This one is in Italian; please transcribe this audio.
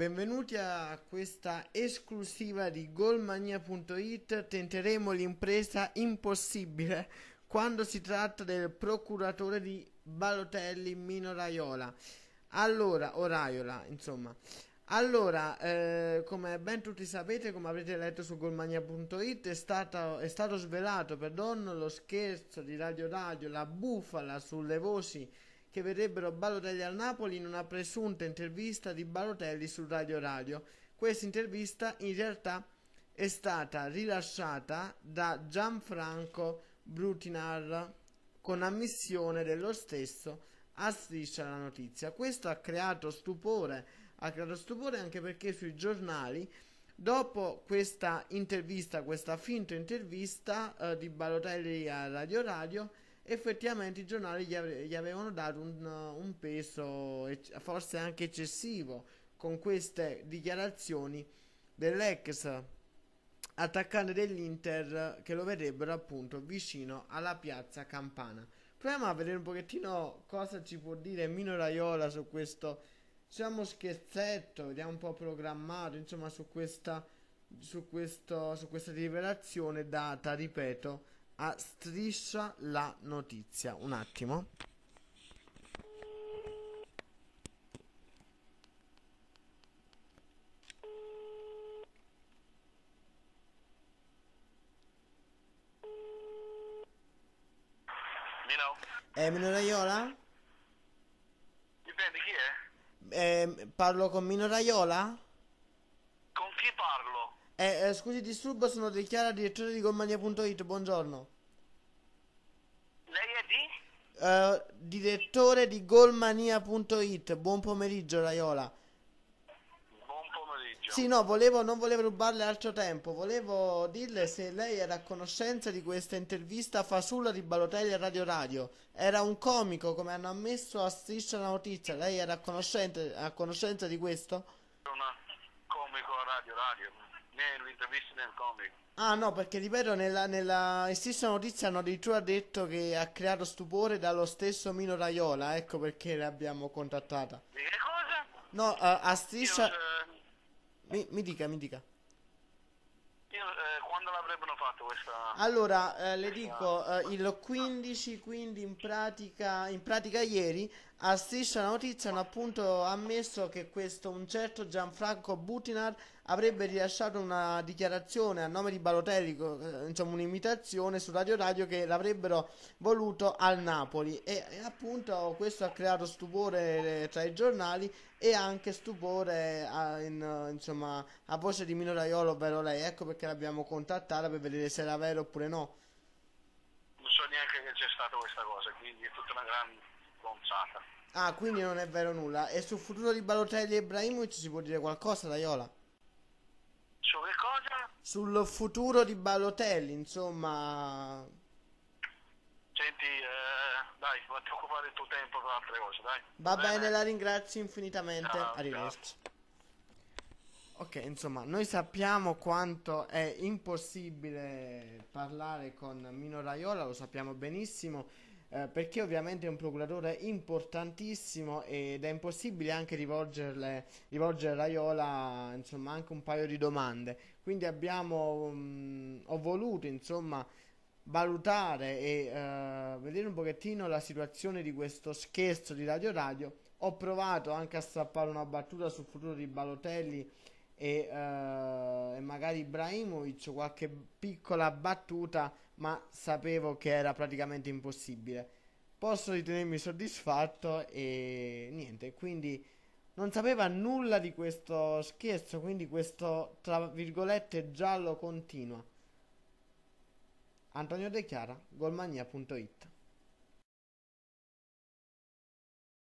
benvenuti a questa esclusiva di Golmania.it. Tenteremo l'impresa impossibile quando si tratta del procuratore di Balotelli Mino Raiola. Allora, o Raiola, insomma. Allora, eh, come ben tutti sapete, come avrete letto su golmania.it, è, stato, è stato svelato, perdono, lo scherzo di Radio Radio, la bufala sulle voci che vedrebbero Balotelli al Napoli in una presunta intervista di Balotelli su Radio Radio. Questa intervista in realtà è stata rilasciata da Gianfranco Brutinar con ammissione dello stesso a striscia la notizia. Questo ha creato stupore, ha creato stupore anche perché sui giornali dopo questa intervista, questa finta intervista eh, di Balotelli a Radio Radio effettivamente i giornali gli, ave- gli avevano dato un, un peso ec- forse anche eccessivo con queste dichiarazioni dell'ex attaccante dell'Inter che lo vedrebbero appunto vicino alla piazza Campana. Proviamo a vedere un pochettino cosa ci può dire Mino Raiola su questo diciamo scherzetto, vediamo un po' programmato, insomma su questa su, questo, su questa rivelazione data, ripeto, a striscia la notizia. Un attimo. Mino? Eh, Mino Raiola? Dipende chi è? Eh, parlo con Mino Raiola? Eh, eh, scusi, disturbo, sono Di Chiara, direttore di Gommania.it, buongiorno. Lei è di? Eh, direttore di Golmania.it, buon pomeriggio Raiola. Buon pomeriggio. Sì, no, volevo, non volevo rubarle altro tempo, volevo dirle se lei era a conoscenza di questa intervista fasulla di Balotelli a Radio Radio. Era un comico, come hanno ammesso a Striscia la Notizia, lei era a conoscenza, a conoscenza di questo? Sono comico a radio, radio. Né l'intervista né il comico. Ah no, perché ripeto, nella, nella stessa notizia hanno addirittura detto che ha creato stupore dallo stesso Mino Raiola, ecco perché l'abbiamo contattata. Di che cosa? No, eh, a Io, striscia... eh, Mi, mi dica, mi dica. io, eh, quando l'avrebbero fatto questa... Allora, eh, le dico, eh, il 15, quindi in pratica, in pratica ieri, a Striscia Notizia hanno appunto ammesso che questo, un certo Gianfranco Butinar avrebbe rilasciato una dichiarazione a nome di Balotelli, eh, insomma un'imitazione su Radio Radio che l'avrebbero voluto al Napoli e, e appunto questo ha creato stupore eh, tra i giornali e anche stupore a, in, insomma, a voce di Mino Raiolo, ovvero lei, ecco perché l'abbiamo contattata per vedere se era vero oppure no. Non so neanche che c'è stata questa cosa, quindi è tutta una gran gonzata. Ah, quindi non è vero nulla. E sul futuro di Balotelli e Ibrahimovic si può dire qualcosa, Raiola? Su che cosa? Sul futuro di Balotelli, insomma... Senti, eh, dai, fatti occupare il tuo tempo con altre cose, dai. Va bene, la ringrazio infinitamente. Ciao, Arrivederci. Ok, insomma, noi sappiamo quanto è impossibile parlare con Mino Raiola, lo sappiamo benissimo, eh, perché ovviamente è un procuratore importantissimo ed è impossibile anche rivolgerle, rivolgere a Raiola, insomma, anche un paio di domande. Quindi abbiamo, mh, ho voluto, insomma, valutare e eh, vedere un pochettino la situazione di questo scherzo di Radio Radio. Ho provato anche a strappare una battuta sul futuro di Balotelli e, eh, magari Ibrahimovic, qualche piccola battuta, ma sapevo che era praticamente impossibile. Posso ritenermi soddisfatto e niente, quindi non sapeva nulla di questo scherzo, quindi questo tra virgolette giallo continua. Antonio De Chiara, golmania.it